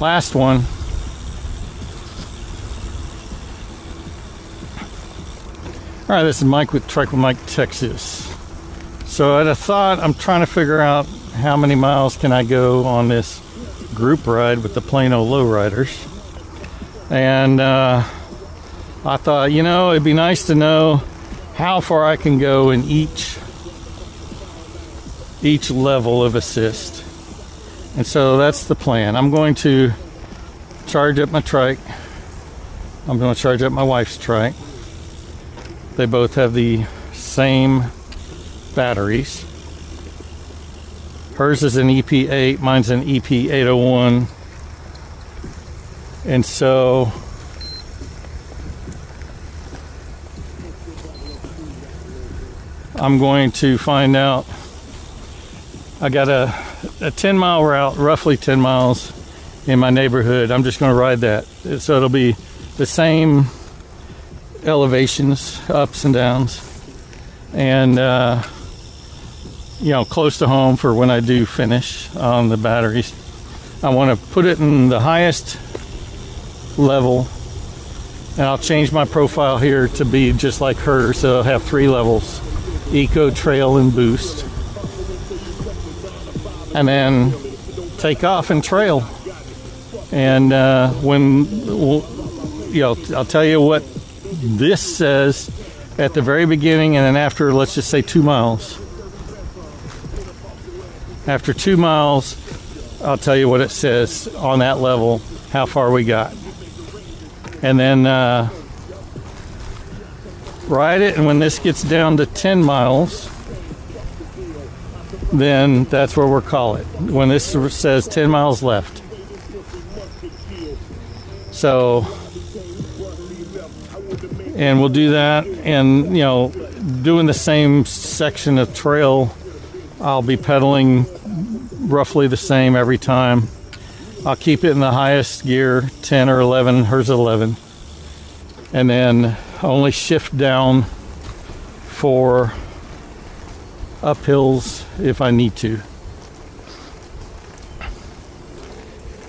last one. All right, this is Mike with Trike with Mike, Texas. So at a thought, I'm trying to figure out how many miles can I go on this group ride with the Plano Lowriders. And uh, I thought, you know, it'd be nice to know how far I can go in each each level of assist. And so that's the plan. I'm going to charge up my trike. I'm going to charge up my wife's trike. They both have the same batteries. Hers is an EP8, mine's an EP801. And so I'm going to find out. I got a, a 10 mile route, roughly 10 miles in my neighborhood. I'm just going to ride that. So it'll be the same elevations, ups and downs, and uh, you know, close to home for when I do finish on the batteries. I want to put it in the highest level, and I'll change my profile here to be just like her, so I'll have three levels: Eco, Trail, and Boost, and then take off and trail. And uh, when you know, I'll tell you what this says at the very beginning and then after, let's just say two miles. After two miles, I'll tell you what it says on that level, how far we got. And then uh, ride it, and when this gets down to 10 miles, then that's where we'll call it. When this says 10 miles left. So and we'll do that and you know doing the same section of trail i'll be pedaling roughly the same every time i'll keep it in the highest gear 10 or 11 hers 11 and then only shift down for uphills if i need to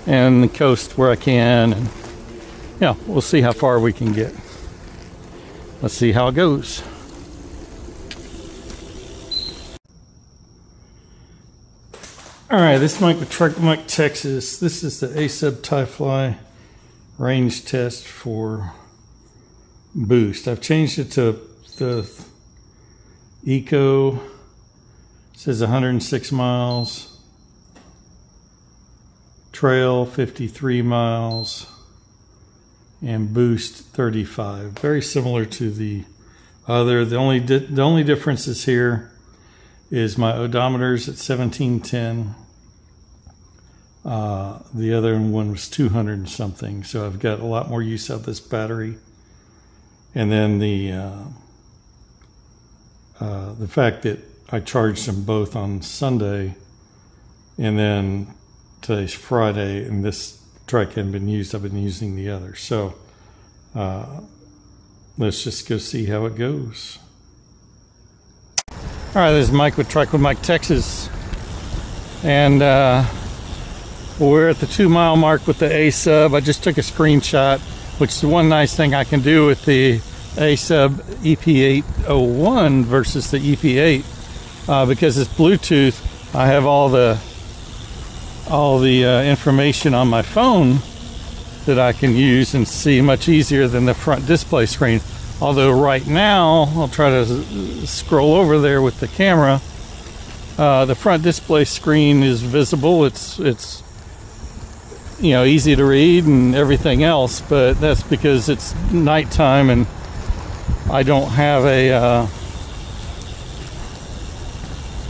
and the coast where i can and yeah we'll see how far we can get let's see how it goes. All right, this is Mike with Trike Mike, Texas. This is the Azub Ti-Fly range test for boost. I've changed it to the Eco. Says 106 miles. Trail 53 miles and boost 35. Very similar to the other. The only the only difference is here is my odometer's at 1710. Uh, the other one was 200 and something, so I've got a lot more use out of this battery. And then the uh, uh, the fact that I charged them both on Sunday, and then today's Friday, and this trike hadn't been used. I've been using the other. So uh, let's just go see how it goes. All right, this is Mike with Trike with Mike, Texas. And uh, we're at the two mile mark with the Azub. I just took a screenshot, which is one nice thing I can do with the Azub EP801 versus the EP8 uh, because it's Bluetooth. I have all the all the uh, information on my phone that I can use and see much easier than the front display screen. Although right now, I'll try to scroll over there with the camera. Uh, the front display screen is visible. It's it's you know easy to read and everything else, but that's because it's nighttime and I don't have a uh,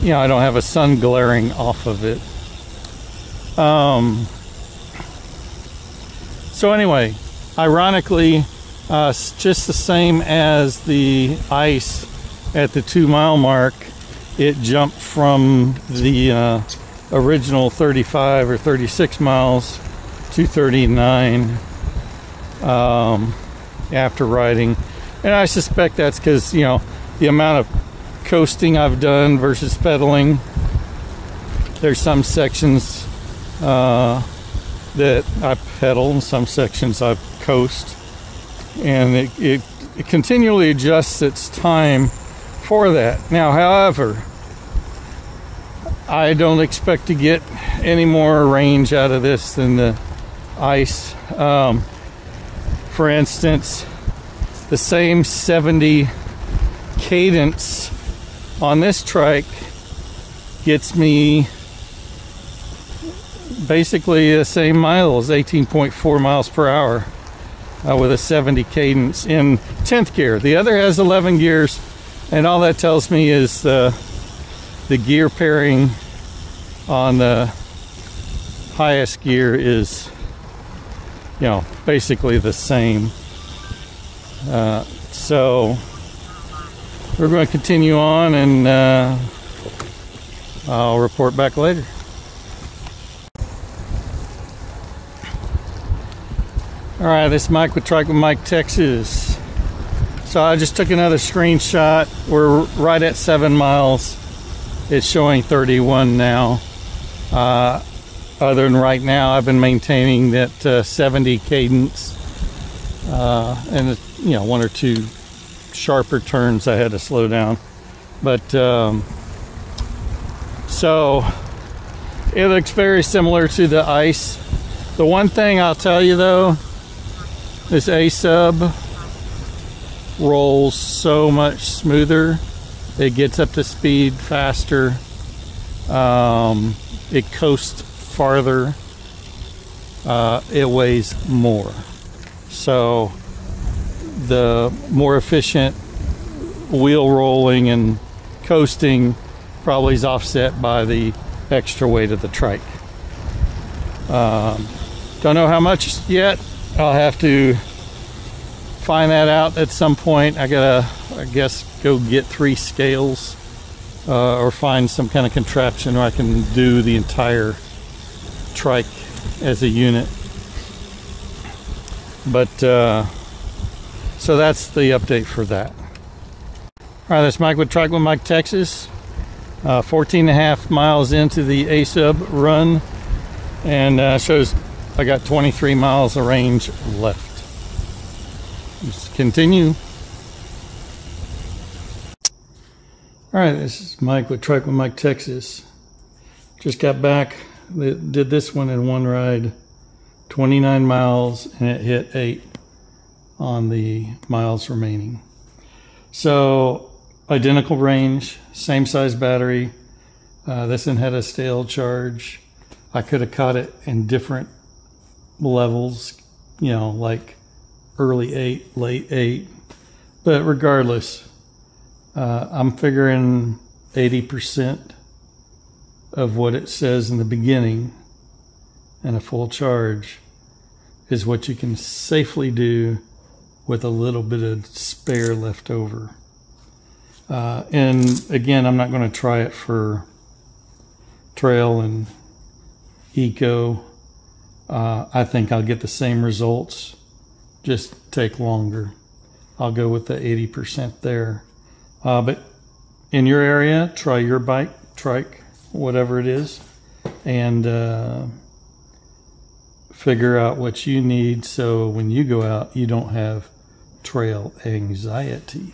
you know I don't have a sun glaring off of it. Um, so anyway, ironically, uh, just the same as the ice at the two mile mark, it jumped from the uh, original 35 or 36 miles to 39 um, after riding. And I suspect that's because, you know, the amount of coasting I've done versus pedaling. There's some sections uh, that I pedal, in some sections I coast, and it, it, it continually adjusts its time for that. Now, however, I don't expect to get any more range out of this than the ice. Um, for instance, the same 70 cadence on this trike gets me basically the same miles 18.4 miles per hour uh, with a 70 cadence in 10th gear. The other has 11 gears and all that tells me is uh, the gear pairing on the highest gear is you know basically the same. Uh, so we're going to continue on and uh, I'll report back later. All right this is Mike with Trike with Mike Texas. So I just took another screenshot. We're right at seven miles. It's showing 31 now. Uh, other than right now, I've been maintaining that uh, 70 cadence, uh, and you know one or two sharper turns I had to slow down, but um, so it looks very similar to the ice. The one thing I'll tell you though, this Azub rolls so much smoother. It gets up to speed faster. Um, it coasts farther. Uh, it weighs more. So the more efficient wheel rolling and coasting probably is offset by the extra weight of the trike. Um, don't know how much yet. I'll have to find that out at some point. I gotta, I guess, go get three scales uh, or find some kind of contraption where I can do the entire trike as a unit. But uh, so that's the update for that. All right, that's Mike with with Mike, Texas. Uh, 14 and a half miles into the Azub run, and uh, shows I got 23 miles of range left. Let's continue. All right, this is Mike with Trike with Mike, Texas. Just got back. Did this one in one ride, 29 miles, and it hit eight on the miles remaining. So identical range, same size battery. Uh, this one had a stale charge. I could have caught it in different levels, you know, like early eight, late eight. But regardless, uh, I'm figuring 80% of what it says in the beginning and a full charge is what you can safely do with a little bit of spare left over. Uh, and again, I'm not going to try it for trail and eco. Uh, I think I'll get the same results, just take longer. I'll go with the 80% there. Uh, but in your area, try your bike, trike, whatever it is, and uh, figure out what you need so when you go out, you don't have trail anxiety.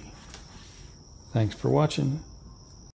Thanks for watching.